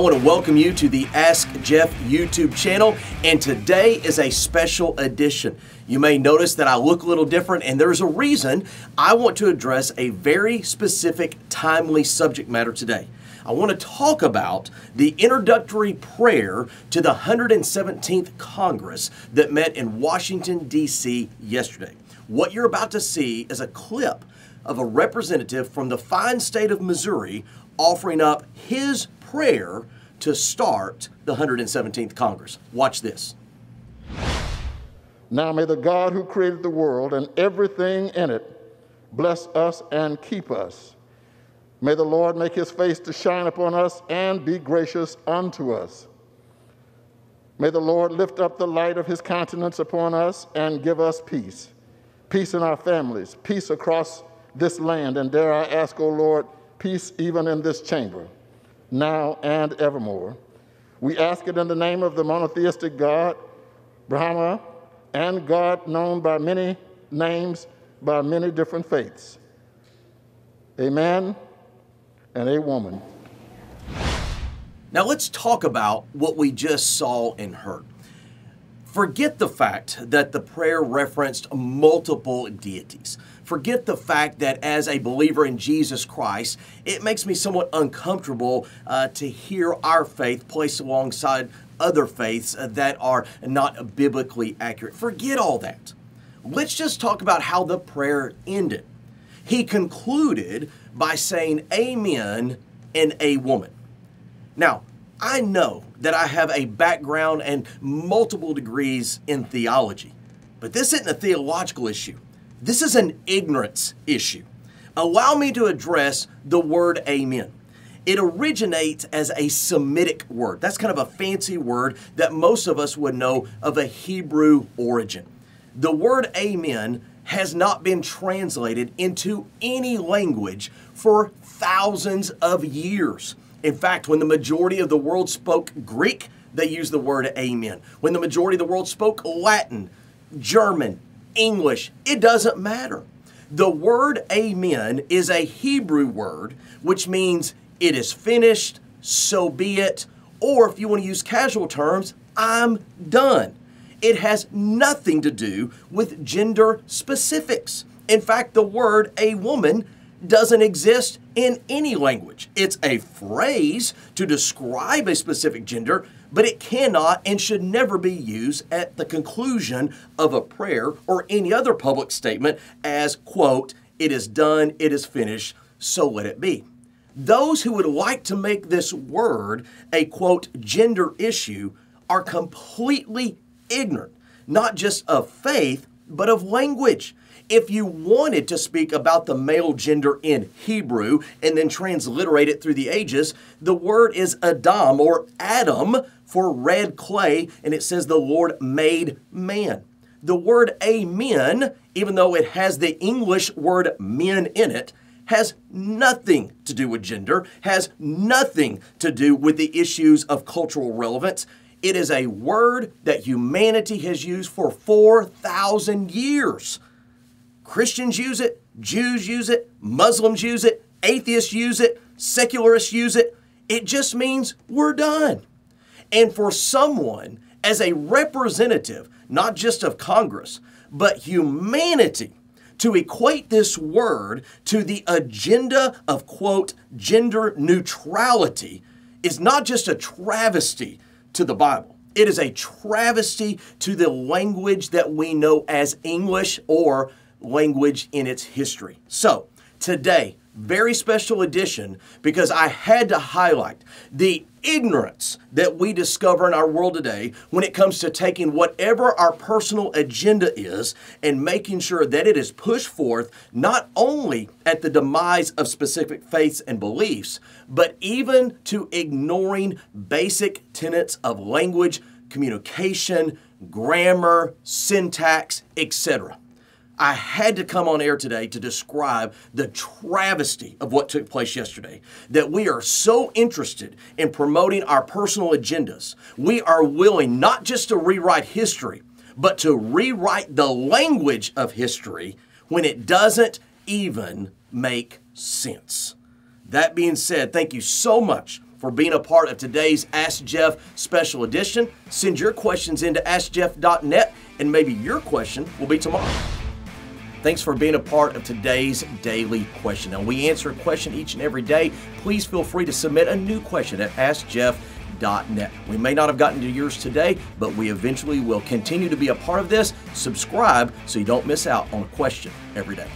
want to welcome you to the Ask Jeff YouTube channel, and today is a special edition. You may notice that I look a little different, and there's a reason I want to address a very specific, timely subject matter today. I want to talk about the introductory prayer to the 117th Congress that met in Washington, D.C. yesterday. What you're about to see is a clip of a representative from the fine state of Missouri offering up his prayer to start the 117th Congress. Watch this. Now may the God who created the world and everything in it bless us and keep us. May the Lord make his face to shine upon us and be gracious unto us. May the Lord lift up the light of his countenance upon us and give us peace. Peace in our families, peace across this land, and dare I ask, O Lord, peace even in this chamber now and evermore. We ask it in the name of the monotheistic God, Brahma, and God known by many names, by many different faiths. A man and a woman. Now let's talk about what we just saw and heard. Forget the fact that the prayer referenced multiple deities. Forget the fact that as a believer in Jesus Christ, it makes me somewhat uncomfortable uh, to hear our faith placed alongside other faiths uh, that are not biblically accurate. Forget all that. Let's just talk about how the prayer ended. He concluded by saying, Amen and a woman. Now, I know that I have a background and multiple degrees in theology, but this isn't a theological issue. This is an ignorance issue. Allow me to address the word amen. It originates as a Semitic word. That's kind of a fancy word that most of us would know of a Hebrew origin. The word amen has not been translated into any language for thousands of years. In fact, when the majority of the world spoke Greek, they used the word amen. When the majority of the world spoke Latin, German, English, it doesn't matter. The word amen is a Hebrew word which means it is finished, so be it, or if you want to use casual terms, I'm done. It has nothing to do with gender specifics. In fact, the word a woman doesn't exist in any language. It's a phrase to describe a specific gender, but it cannot and should never be used at the conclusion of a prayer or any other public statement as, quote, it is done, it is finished, so let it be. Those who would like to make this word a, quote, gender issue are completely ignorant, not just of faith, but of language if you wanted to speak about the male gender in Hebrew and then transliterate it through the ages, the word is Adam or Adam for red clay, and it says the Lord made man. The word amen, even though it has the English word men in it, has nothing to do with gender, has nothing to do with the issues of cultural relevance. It is a word that humanity has used for 4,000 years. Christians use it, Jews use it, Muslims use it, atheists use it, secularists use it. It just means we're done. And for someone as a representative, not just of Congress, but humanity, to equate this word to the agenda of, quote, gender neutrality is not just a travesty to the Bible. It is a travesty to the language that we know as English or language in its history. So, today, very special edition because I had to highlight the ignorance that we discover in our world today when it comes to taking whatever our personal agenda is and making sure that it is pushed forth not only at the demise of specific faiths and beliefs, but even to ignoring basic tenets of language, communication, grammar, syntax, etc. I had to come on air today to describe the travesty of what took place yesterday. That we are so interested in promoting our personal agendas, we are willing not just to rewrite history, but to rewrite the language of history when it doesn't even make sense. That being said, thank you so much for being a part of today's Ask Jeff special edition. Send your questions into AskJeff.net, and maybe your question will be tomorrow. Thanks for being a part of today's daily question. Now, we answer a question each and every day. Please feel free to submit a new question at AskJeff.net. We may not have gotten to yours today, but we eventually will continue to be a part of this. Subscribe so you don't miss out on a question every day.